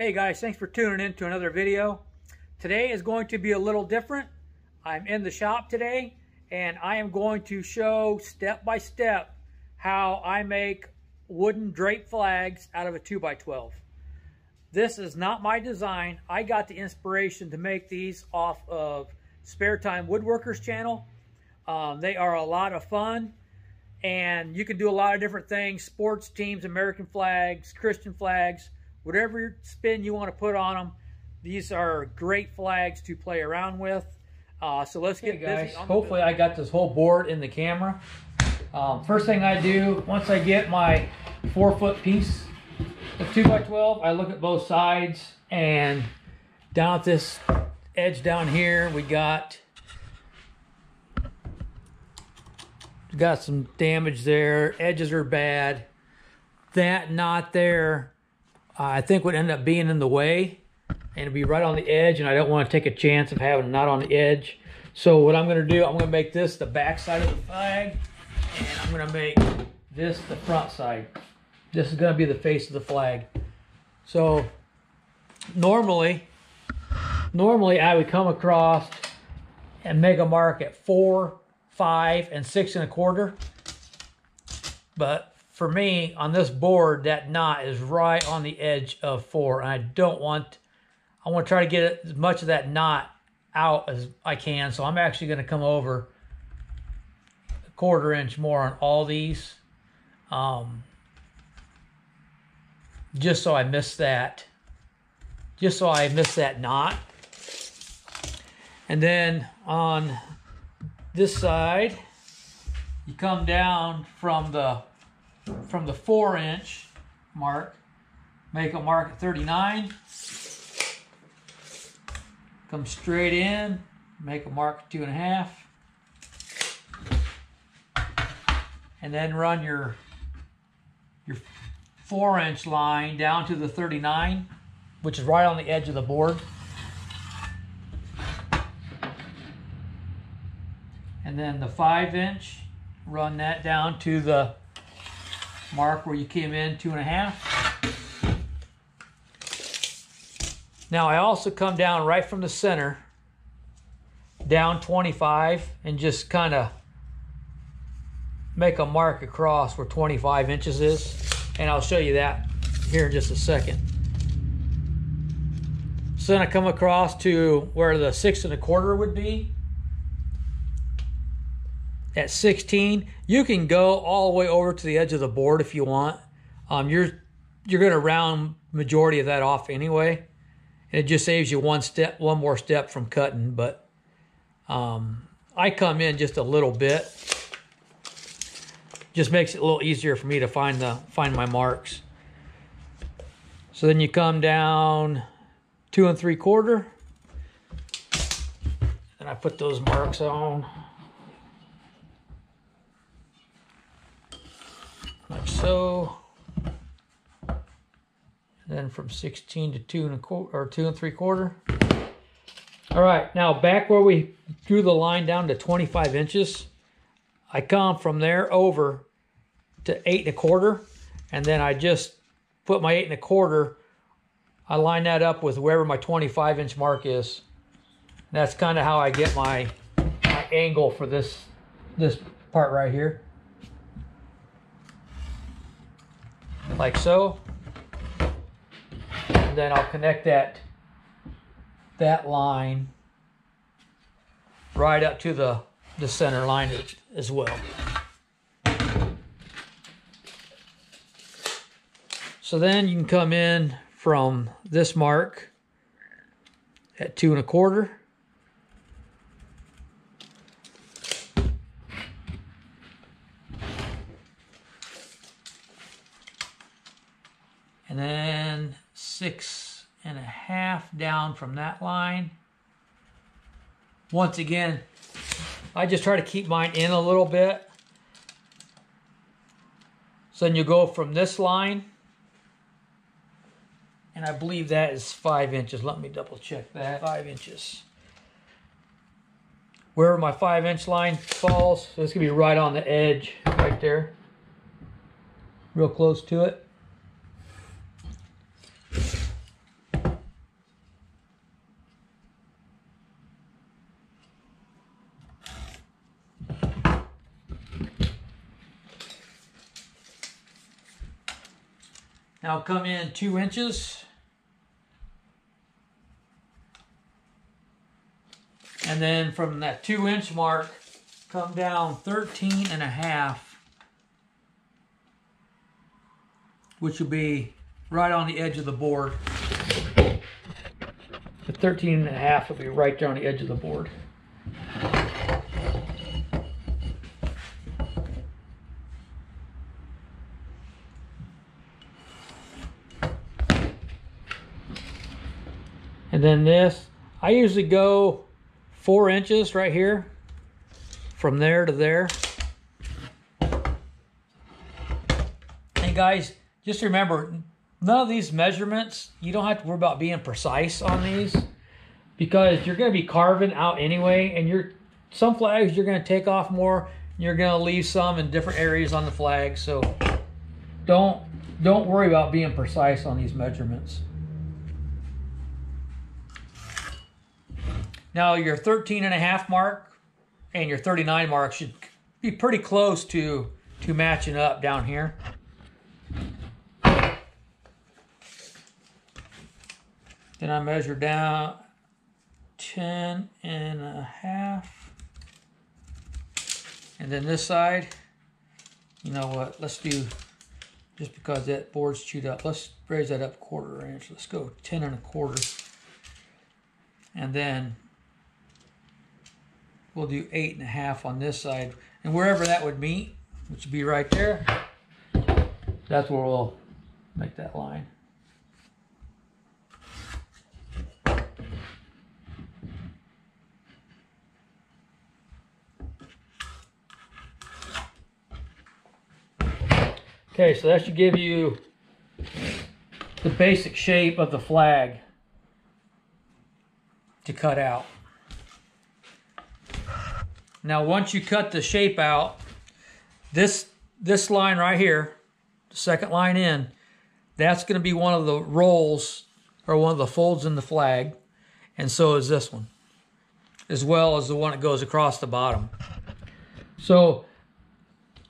Hey guys, thanks for tuning in to another video. Today is going to be a little different. I'm in the shop today and I am going to show step by step how I make wooden drape flags out of a 2x12. This is not my design. I got the inspiration to make these off of Spare Time Woodworkers channel. Um, they are a lot of fun and you can do a lot of different things. Sports teams, American flags, Christian flags, whatever spin you want to put on them. These are great flags to play around with. Uh, so let's get hey guys. Hopefully I got this whole board in the camera. Um, first thing I do, once I get my four foot piece of two by 12, I look at both sides and down at this edge down here, we got got some damage there. Edges are bad. That knot there I think would end up being in the way and it'd be right on the edge and I don't want to take a chance of having a knot on the edge. So what I'm going to do, I'm going to make this the back side of the flag and I'm going to make this the front side. This is going to be the face of the flag. So normally, normally I would come across and make a mark at four, five, and six and a quarter. But for me, on this board, that knot is right on the edge of four. And I don't want, I want to try to get as much of that knot out as I can. So I'm actually going to come over a quarter inch more on all these. Um, just so I miss that, just so I miss that knot. And then on this side, you come down from the from the four inch mark, make a mark at 39, come straight in, make a mark at two and a half, and then run your your four inch line down to the 39, which is right on the edge of the board. And then the five inch, run that down to the mark where you came in two and a half. Now I also come down right from the center, down 25 and just kind of make a mark across where 25 inches is. And I'll show you that here in just a second. So then I come across to where the six and a quarter would be at 16. You can go all the way over to the edge of the board if you want. Um, you're you're going to round majority of that off anyway. And it just saves you one step, one more step from cutting. But um, I come in just a little bit. Just makes it a little easier for me to find the find my marks. So then you come down two and three quarter. And I put those marks on. Like so. And then from 16 to two and a quarter, or two and three quarter. All right, now back where we drew the line down to 25 inches, I come from there over to eight and a quarter, and then I just put my eight and a quarter, I line that up with wherever my 25 inch mark is. That's kind of how I get my, my angle for this, this part right here. Like so. And then I'll connect that, that line right up to the, the center line as well. So then you can come in from this mark at two and a quarter then six and a half down from that line. Once again, I just try to keep mine in a little bit. So then you go from this line, and I believe that is five inches. Let me double check that. Five inches. Wherever my five inch line falls, so it's gonna be right on the edge, right there. Real close to it. Now come in two inches. And then from that two inch mark, come down 13 and a half, which will be right on the edge of the board. The 13 and a half will be right there on the edge of the board. And then this, I usually go four inches right here from there to there. And guys, just remember, none of these measurements, you don't have to worry about being precise on these because you're going to be carving out anyway and you're some flags you're going to take off more you're going to leave some in different areas on the flag so don't don't worry about being precise on these measurements now your 13 and a half mark and your 39 mark should be pretty close to to matching up down here then I measure down 10 and a half. And then this side, you know what, let's do, just because that board's chewed up, let's raise that up quarter inch. Let's go 10 and a quarter. And then we'll do eight and a half on this side. And wherever that would meet, which would be right there, that's where we'll make that line. Okay, so that should give you the basic shape of the flag to cut out. Now once you cut the shape out, this this line right here, the second line in, that's going to be one of the rolls or one of the folds in the flag, and so is this one, as well as the one that goes across the bottom. So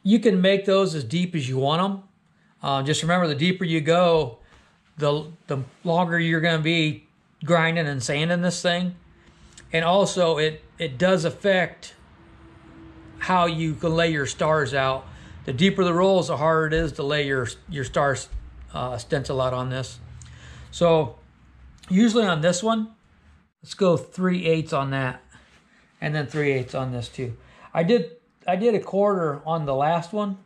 you can make those as deep as you want them. Uh, just remember, the deeper you go, the the longer you're going to be grinding and sanding this thing, and also it it does affect how you can lay your stars out. The deeper the rolls, the harder it is to lay your your stars uh, stencil out on this. So usually on this one, let's go three eighths on that, and then three eighths on this too. I did I did a quarter on the last one,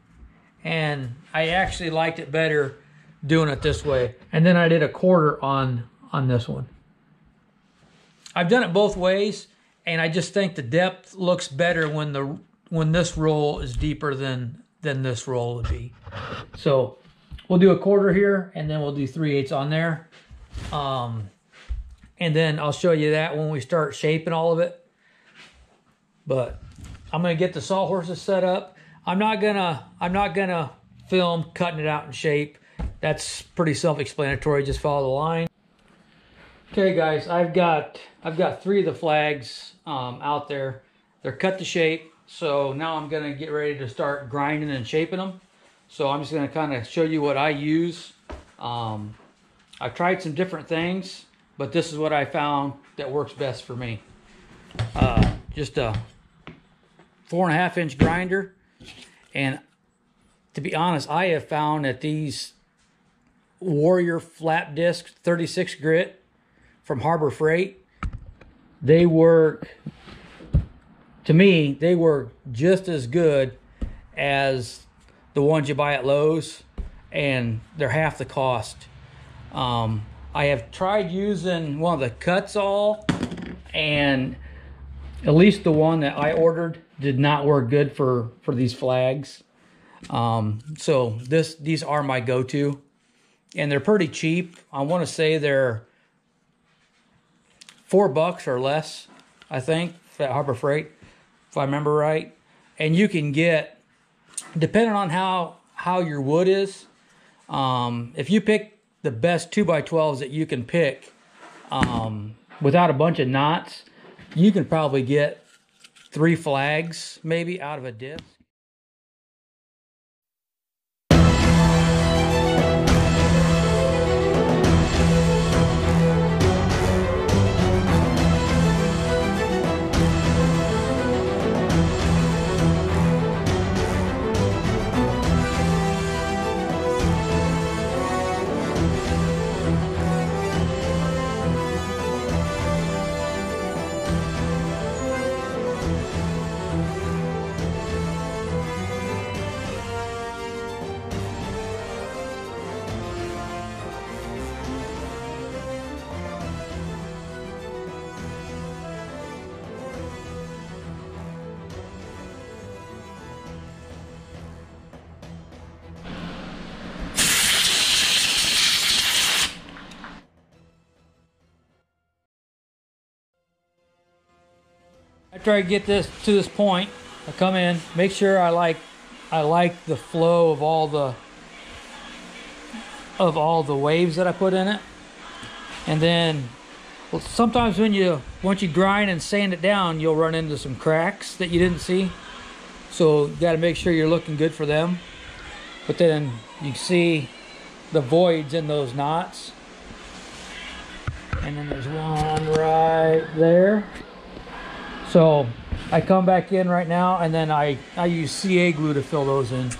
and I actually liked it better doing it this way. And then I did a quarter on on this one. I've done it both ways, and I just think the depth looks better when the when this roll is deeper than than this roll would be. So we'll do a quarter here, and then we'll do three eighths on there. Um, and then I'll show you that when we start shaping all of it. But I'm gonna get the sawhorses set up. I'm not gonna I'm not gonna film cutting it out in shape. That's pretty self-explanatory. Just follow the line. Okay, guys, I've got I've got three of the flags um, out there. They're cut to shape. So now I'm gonna get ready to start grinding and shaping them. So I'm just gonna kind of show you what I use. Um, I've tried some different things, but this is what I found that works best for me. Uh, just a four and a half inch grinder. And to be honest, I have found that these Warrior flat disc 36 grit from Harbor Freight, they work, to me, they were just as good as the ones you buy at Lowe's, and they're half the cost. Um, I have tried using one of the Kutzall, and at least the one that I ordered did not work good for for these flags. Um, so this these are my go-to, and they're pretty cheap. I want to say they're four bucks or less. I think at Harbor Freight, if I remember right. And you can get, depending on how how your wood is, um, if you pick the best two by twelves that you can pick, um, without a bunch of knots, you can probably get three flags maybe out of a disc. After I get this to this point, I come in, make sure I like I like the flow of all the of all the waves that I put in it. And then well, sometimes when you once you grind and sand it down, you'll run into some cracks that you didn't see. So you got to make sure you're looking good for them. But then you see the voids in those knots. And then there's one right there. So I come back in right now and then I, I use CA glue to fill those in. So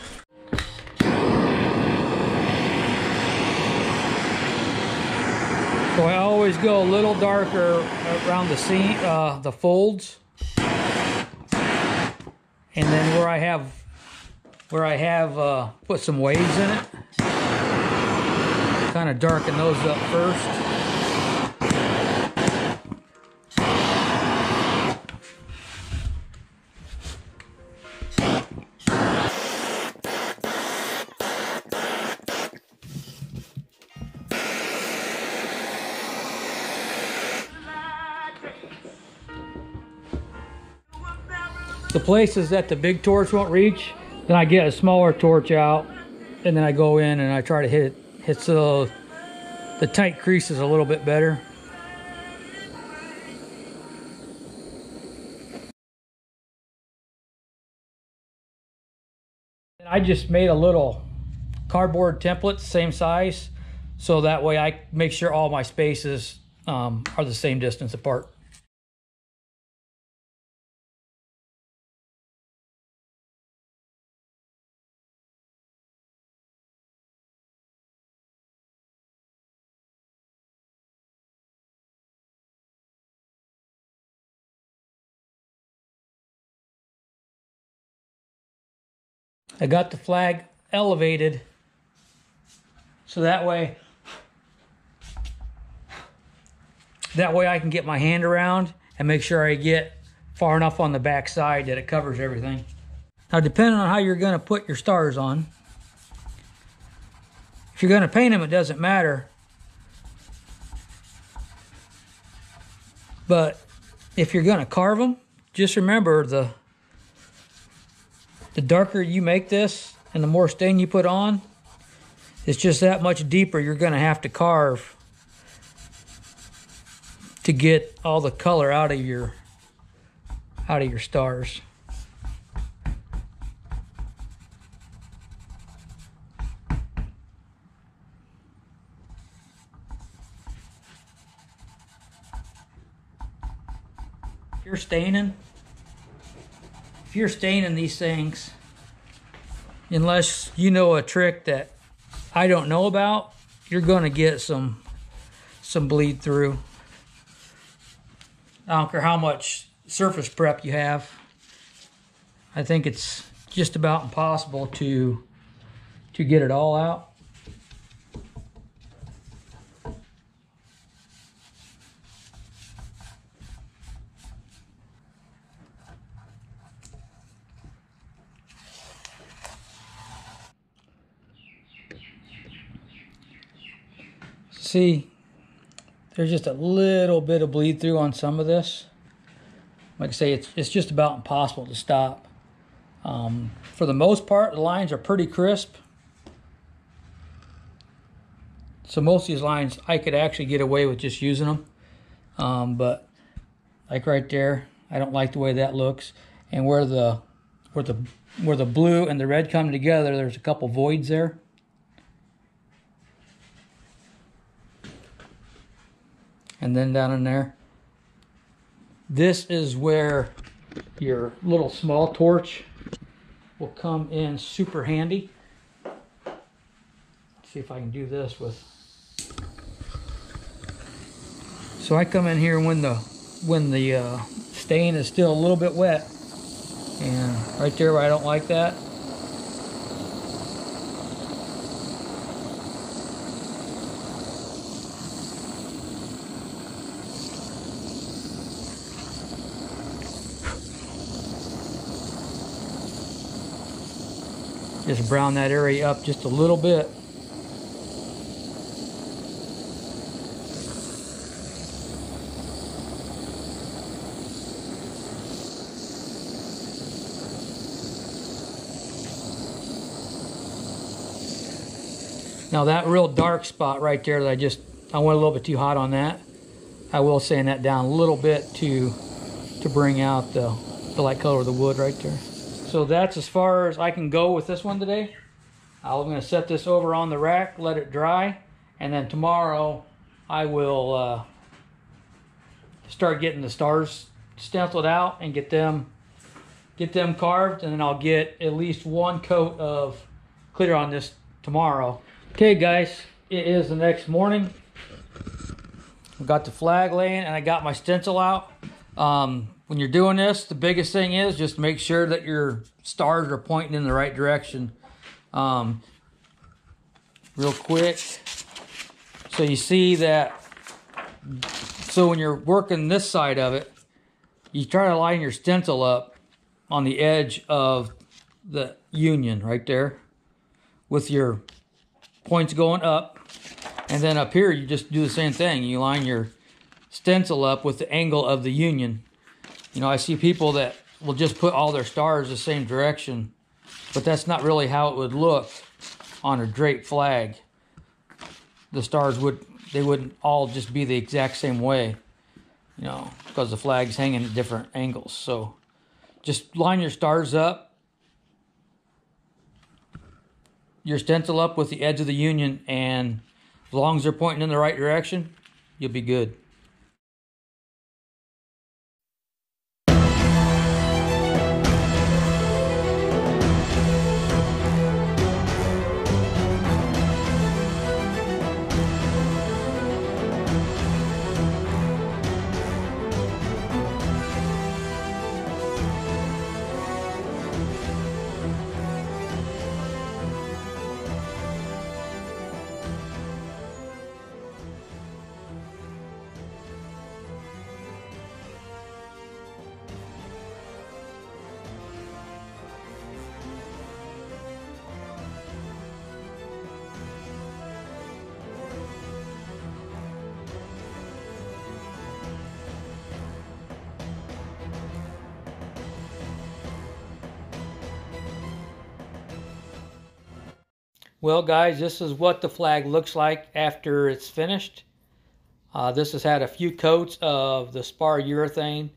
I always go a little darker around the seam, uh, the folds. And then where I have where I have uh, put some waves in it, kind of darken those up first. The places that the big torch won't reach, then I get a smaller torch out and then I go in and I try to hit it, hit the, the tight creases a little bit better. I just made a little cardboard template, same size, so that way I make sure all my spaces um, are the same distance apart. I got the flag elevated so that way that way I can get my hand around and make sure I get far enough on the back side that it covers everything. Now depending on how you're going to put your stars on, if you're going to paint them it doesn't matter. But if you're going to carve them, just remember the the darker you make this and the more stain you put on, it's just that much deeper you're going to have to carve to get all the color out of your out of your stars. You're staining, if you're staining these things, unless you know a trick that I don't know about, you're to get some some bleed through. I don't care how much surface prep you have. I think it's just about impossible to to get it all out. See there's just a little bit of bleed through on some of this. Like I say, it's, it's just about impossible to stop. Um, for the most part, the lines are pretty crisp. So most of these lines, I could actually get away with just using them. Um, but like right there, I don't like the way that looks. And where the where the where the blue and the red come together, there's a couple voids there. And then down in there. This is where your little small torch will come in super handy. Let's see if I can do this with. So I come in here when the when the uh, stain is still a little bit wet, and right there where I don't like that, Just brown that area up just a little bit. Now that real dark spot right there that I just, I went a little bit too hot on that. I will sand that down a little bit to, to bring out the, the light color of the wood right there. So that's as far as I can go with this one today. I'm going to set this over on the rack, let it dry, and then tomorrow I will uh, start getting the stars stenciled out and get them get them carved, and then I'll get at least one coat of clear on this tomorrow. Okay, guys, it is the next morning. I got the flag laying and I got my stencil out. Um, when you're doing this, the biggest thing is just make sure that your stars are pointing in the right direction. Um, real quick. So you see that, so when you're working this side of it, you try to line your stencil up on the edge of the union right there with your points going up. And then up here, you just do the same thing. You line your stencil up with the angle of the union. You know, I see people that will just put all their stars the same direction, but that's not really how it would look on a draped flag. The stars would, they wouldn't all just be the exact same way, you know, because the flag's hanging at different angles. So just line your stars up, your stencil up with the edge of the union, and as long as they're pointing in the right direction, you'll be good. Well, guys, this is what the flag looks like after it's finished. Uh, this has had a few coats of the spar urethane,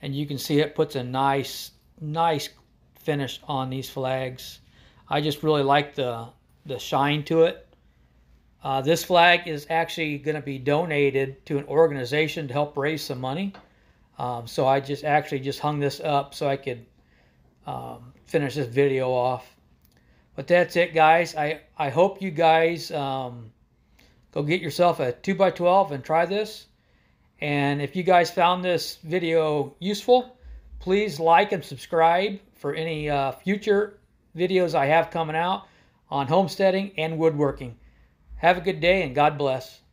and you can see it puts a nice, nice finish on these flags. I just really like the, the shine to it. Uh, this flag is actually going to be donated to an organization to help raise some money. Um, so I just actually just hung this up so I could um, finish this video off. But that's it, guys. I, I hope you guys um, go get yourself a 2x12 and try this. And if you guys found this video useful, please like and subscribe for any uh, future videos I have coming out on homesteading and woodworking. Have a good day and God bless.